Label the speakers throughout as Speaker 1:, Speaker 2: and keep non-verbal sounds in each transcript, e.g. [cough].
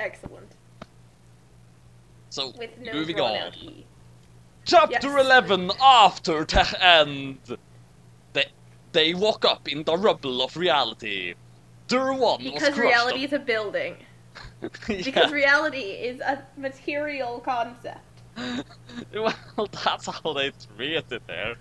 Speaker 1: Excellent.
Speaker 2: So,
Speaker 1: With no
Speaker 2: moving on. Chapter
Speaker 1: yes.
Speaker 2: 11 After the End. They, they walk up in the rubble of reality. Dur 1
Speaker 1: Because reality is a building. [laughs]
Speaker 2: yeah.
Speaker 1: Because reality is a material concept. [laughs]
Speaker 2: well, that's how they treat it there.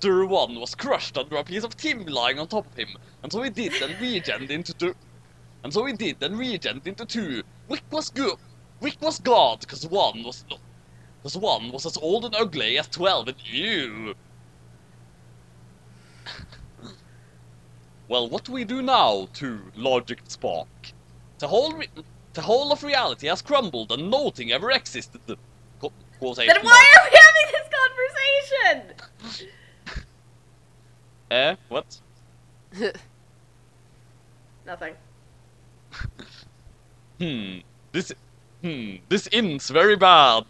Speaker 2: The 1 was crushed under a piece of tin lying on top of him, and so he did and regened into two. And so he did and regened into 2, Rick was good. Rick was God, because one was because one was as old and ugly as twelve and you. well, what do we do now to Logic Spock? The whole the whole of reality has crumbled and nothing ever existed. Qu quotation
Speaker 1: then why mark. are we having this conversation?
Speaker 2: eh, what? [laughs]
Speaker 1: Nothing.
Speaker 2: Hmm. This. Hmm. This ends very bad.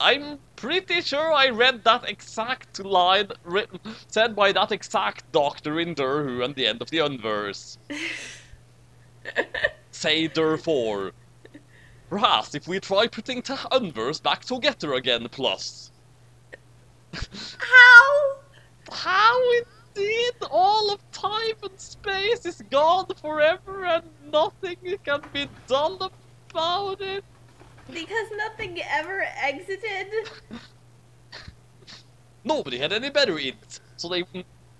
Speaker 2: I'm pretty sure I read that exact line written said by that exact doctor in Durhu and the end of the Unverse. [laughs] Say therefore. Perhaps if we try putting the Unverse back together again, plus.
Speaker 1: How?
Speaker 2: How indeed all of time and space is gone forever nothing can be done about it.
Speaker 1: Because nothing ever exited?
Speaker 2: Nobody had any better it, so they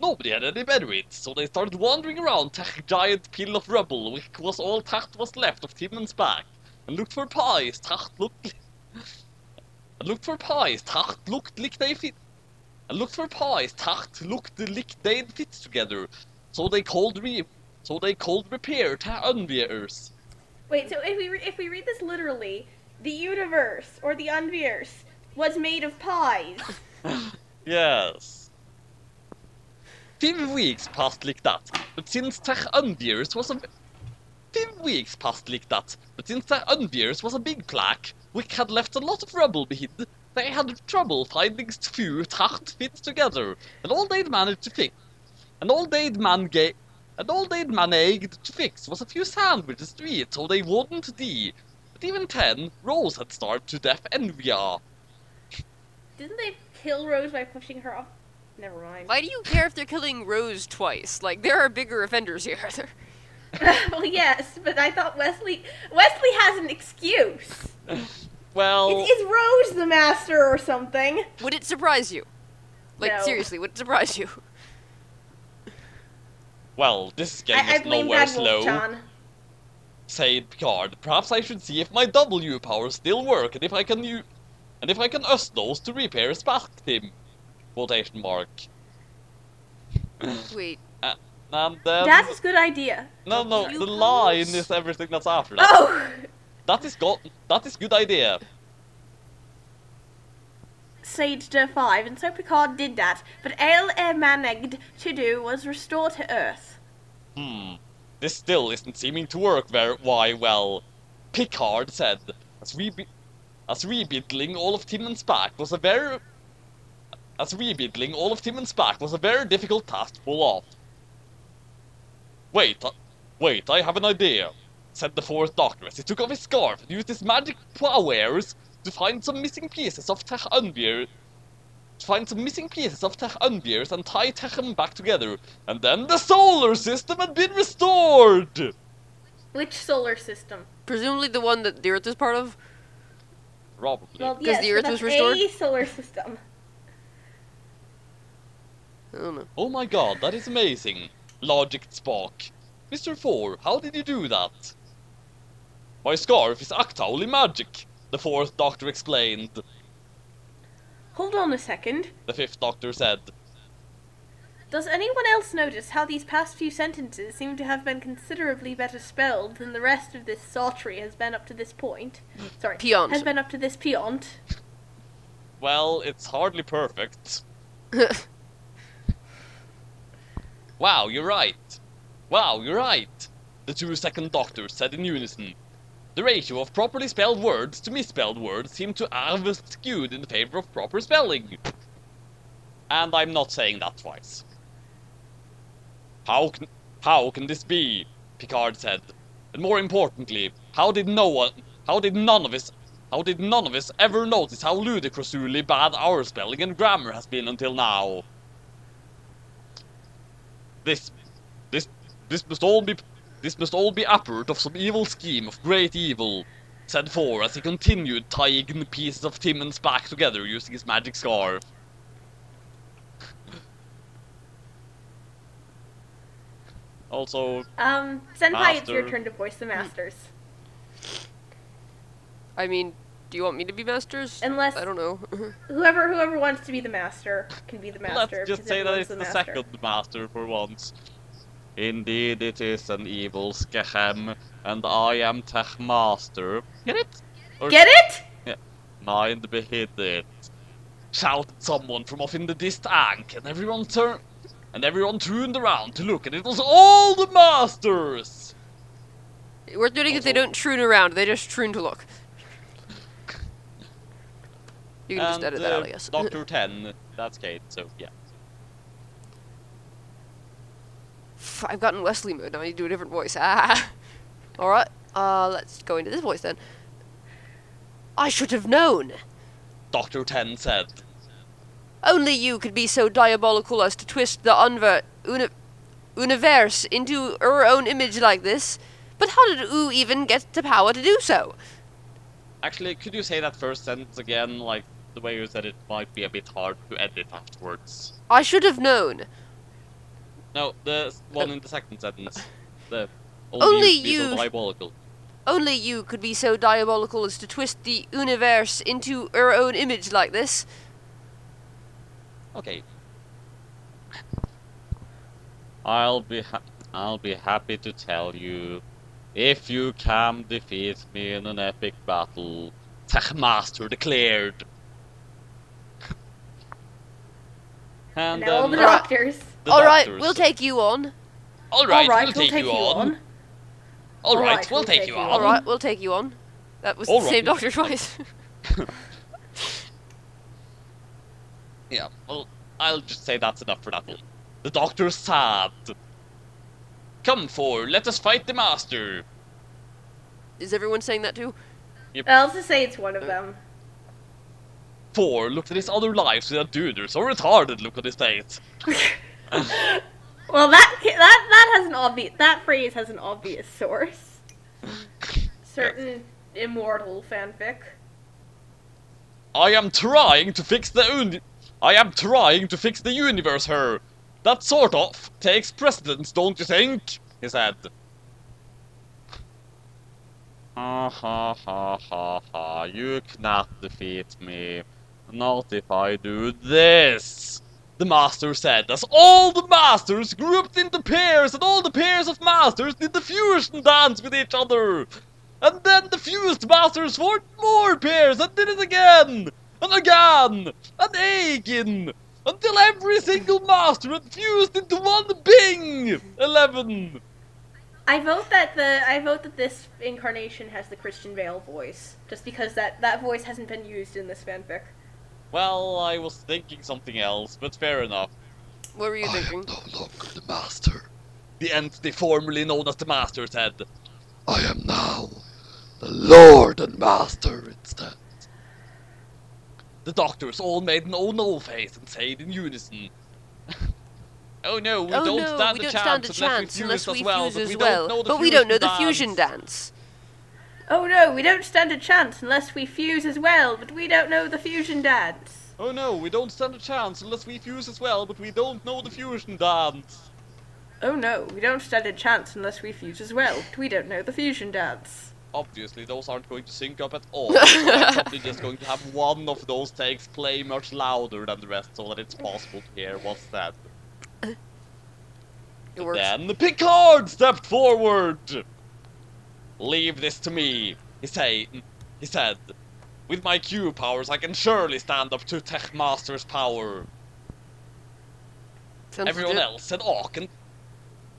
Speaker 2: nobody had any better it, so they started wandering around the giant pile of rubble, which was all that was left of Timon's back, and looked for pies that looked and looked for pies that looked like they fit and looked for pies that looked like they'd fit together. So they called re so they called repair to.
Speaker 1: Wait, so if we re- if we read this literally, the universe or the unverse was made of pies. [laughs]
Speaker 2: Yes. Five weeks passed like that, but since Tech Unbeers was a Five weeks passed like that, but since Tech Unbeers was a big plaque, which had left a lot of rubble behind, they had trouble finding few that fit together, and all they'd managed to fix, and all they'd man ga- and all they'd managed to fix was a few sandwiches to eat so they wouldn't die. But even then, Rose had starved to death envy her.
Speaker 1: Didn't they kill Rose by pushing her off? Never mind.
Speaker 3: Why do you care if they're killing Rose twice? Like, there are bigger offenders here. [laughs]
Speaker 1: well, yes, but I thought Wesley Wesley has an excuse.
Speaker 2: Well,
Speaker 1: Is, is Rose the master or something?
Speaker 3: would it surprise you? Like,
Speaker 1: No.
Speaker 3: seriously, would it surprise you?
Speaker 2: Well, this game is getting
Speaker 1: I, I
Speaker 2: us
Speaker 1: blame
Speaker 2: nowhere
Speaker 1: Bad
Speaker 2: slow.
Speaker 1: Wolf John.
Speaker 2: said Picard. Perhaps I should see if my W powers still work and if I can use and if I can us those to repair Spark Team. Quotation mark.
Speaker 3: Wait, [clears throat]
Speaker 2: And then
Speaker 1: That is good idea.
Speaker 2: no no
Speaker 3: You
Speaker 2: the line
Speaker 3: close.
Speaker 2: is everything that's after that.
Speaker 1: Oh,
Speaker 2: That is go- that is good idea.
Speaker 1: Sage to five, and so Picard did that. But all he managed to do was restore to Earth.
Speaker 2: Hmm. This still isn't seeming to work very why well. Picard said, as rebu- as rebuilding all of Timon's back was a very as rebuilding all of Timon's back was a very difficult task to pull off. Wait, uh, wait, I have an idea, said the fourth doctor as he took off his scarf and used his magic powers to find some missing pieces of to find some missing pieces of Tech Unbeers and tie Techem back together, and then the solar system had been restored!
Speaker 1: Which solar system?
Speaker 3: presumably the one that the Earth is part of?
Speaker 2: Probably.
Speaker 1: Well,
Speaker 3: 'Cause
Speaker 1: yes,
Speaker 3: the Earth
Speaker 1: that's
Speaker 3: was restored?
Speaker 1: a solar system.
Speaker 3: I don't know.
Speaker 2: oh my god, that is amazing. Logic Spock. Mr. Four, how did you do that? My scarf is actually magic, the fourth doctor explained.
Speaker 1: Hold on a second.
Speaker 2: The fifth doctor said.
Speaker 1: Does anyone else notice how these past few sentences seem to have been considerably better spelled than the rest of this sorcery has been up to this point? Sorry,
Speaker 3: Peont.
Speaker 1: has been up to this peont.
Speaker 2: Well, it's hardly perfect. [laughs] Wow, you're right. Wow, you're right. The two second doctors said in unison. The ratio of properly spelled words to misspelled words seemed to have skewed in favor of proper spelling. And I'm not saying that twice. How can, how can this be? Picard said. And more importantly, how did no one, how did none of us, how did none of us ever notice how ludicrously bad our spelling and grammar has been until now? This, this, this must all be, this must all be a part of some evil scheme of great evil, said Four as he continued tying the pieces of Timmons back together using his magic scarf. also,
Speaker 1: Um, Senpai, it's your turn to voice the masters.
Speaker 3: I mean, do you want me to be masters?
Speaker 1: Unless-
Speaker 3: I don't know. [laughs]
Speaker 1: Whoever whoever wants to be the master can be the master.
Speaker 2: let's just say that it's the,
Speaker 1: master.
Speaker 2: second master for once. Indeed, it is an evil scam, and I am Tech Master. Get it? Or
Speaker 1: Get it? Yeah.
Speaker 2: Mind behid it. Shouted someone from off in the distance, and everyone turned, and everyone turned around to look, and it was all the masters.
Speaker 3: Worth noting if they don't troon around, they just troon to look. You can just edit that
Speaker 2: uh,
Speaker 3: out, I guess.
Speaker 2: Doctor Ten, that's Kate. So yeah.
Speaker 3: I've gotten Wesley mode, now I need to do a different voice. [laughs] Ah! Alright, uh, let's go into this voice then. I should have known!
Speaker 2: Doctor Ten said.
Speaker 3: Only you could be so diabolical as to twist the unver uni- universe into her own image like this. But how did Oo even get the power to do so?
Speaker 2: Actually, could you say that first sentence again? Like the way you said it might be a bit hard to edit afterwards.
Speaker 3: I should have known.
Speaker 2: No, the [laughs] one in the second sentence. The
Speaker 3: Only
Speaker 2: you. could be so diabolical.
Speaker 3: Only you could be so diabolical as to twist the universe into her own image like this.
Speaker 2: Okay. I'll be ha- I'll be happy to tell you if you can defeat me in an epic battle. Tech Master declared. [laughs]
Speaker 1: And
Speaker 2: and
Speaker 1: all
Speaker 2: then
Speaker 1: the doctors.
Speaker 2: The
Speaker 3: Alright, we'll take you on.
Speaker 2: All right,
Speaker 1: All right,
Speaker 2: we'll take, you, on. All
Speaker 1: All
Speaker 2: right,
Speaker 1: right,
Speaker 2: we'll take you on.
Speaker 3: Alright, we'll take you on. That was
Speaker 2: All
Speaker 3: the same
Speaker 2: right.
Speaker 3: doctor [laughs] twice. [laughs]
Speaker 2: Yeah, well, I'll just say that's enough for that one. The doctor's sad. Come for, let us fight the master.
Speaker 3: Is everyone saying that too?
Speaker 1: I'll just say it's one of uh, them.
Speaker 2: Four looked at his other lives with a dude or so retarded look on his face. [laughs]
Speaker 1: Well, that that that has an obvious that phrase has an obvious source. Certain immortal fanfic.
Speaker 2: I am trying to fix the uni- I am trying to fix the universe, her. That sort of takes precedence, don't you think? He said. Ha ha ha ha ha, you cannot defeat me. Not if I do this. The master said as all the masters grouped into pairs and all the pairs of masters did the fusion dance with each other. And then the fused masters formed more pairs and did it again! And again! And again! Until every single master had fused into one Bing! Eleven!
Speaker 1: I vote that the I vote that this incarnation has the Christian Bale voice, just because that that voice hasn't been used in this fanfic.
Speaker 2: Well, I was thinking something else, but fair enough.
Speaker 3: What were you thinking?
Speaker 4: no longer the master.
Speaker 2: The entity formerly known as the Master said.
Speaker 4: I am now the Lord and Master instead.
Speaker 2: The doctors all made an oh no face and said in unison. [laughs] oh no, we
Speaker 3: oh
Speaker 2: don't
Speaker 3: no,
Speaker 2: stand
Speaker 3: we
Speaker 2: a
Speaker 3: don't
Speaker 2: chance
Speaker 3: stand a chance
Speaker 2: unless
Speaker 3: unless
Speaker 2: we
Speaker 3: we
Speaker 2: fuse
Speaker 3: fuse
Speaker 2: as
Speaker 3: as
Speaker 2: well,
Speaker 3: well.
Speaker 2: but we don't know the
Speaker 3: But we don't know the
Speaker 2: fusion
Speaker 3: fusion
Speaker 2: dance.
Speaker 3: dance.
Speaker 1: Oh no, we don't stand a chance unless we fuse as well, but we don't know the fusion dance.
Speaker 2: Oh no, we don't stand a chance unless we fuse as well, but we don't know the fusion dance.
Speaker 1: Oh no, we don't stand a chance unless we fuse as well, but we don't know the fusion dance.
Speaker 2: Obviously, those aren't going to sync up at all. so I'm [laughs] probably just going to have one of those takes play much louder than the rest so that it's possible to hear what's said.
Speaker 3: It works.
Speaker 2: Then Picard stepped forward. Leave this to me, he say. He said. With my Q powers, I can surely stand up to Tech Master's power.
Speaker 3: Sounds
Speaker 2: Everyone else said Awk and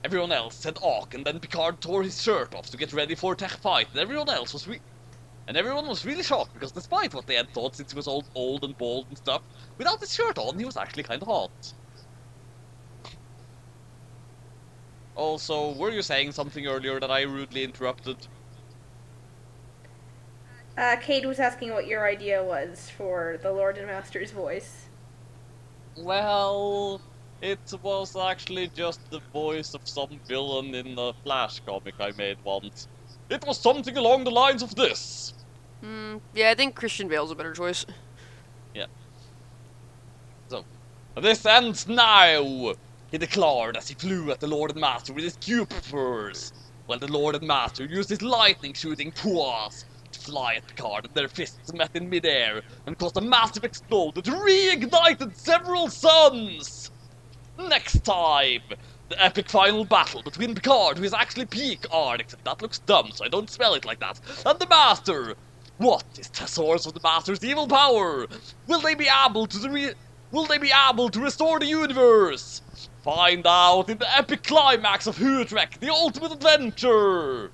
Speaker 2: everyone else said and then Picard tore his shirt off to get ready for a tech fight, and everyone else was re- and everyone was really shocked because despite what they had thought since he was old, old and bald and stuff, without his shirt on, he was actually kind of hot. Also, were you saying something earlier that I rudely interrupted?
Speaker 1: Uh, Cade was asking what your idea was for the Lord and Master's voice.
Speaker 2: Well, it was actually just the voice of some villain in the Flash comic I made once. It was something along the lines of this.
Speaker 3: Hmm. Yeah, I think Christian Bale's a better choice. Yeah.
Speaker 2: So, this ends now! He declared as he flew at the Lord and Master with his Q powers, while the Lord and Master used his lightning shooting paws to fly at Picard and their fists met in midair and caused a massive explosion that reignited several suns! Next time! The epic final battle between Picard, who is actually Picard, except that looks dumb, so I don't spell it like that, and the Master! What is the source of the Master's evil power? Will they be able to re- Will they be able to restore the universe? Find out in the epic climax of Wreck, the ultimate adventure!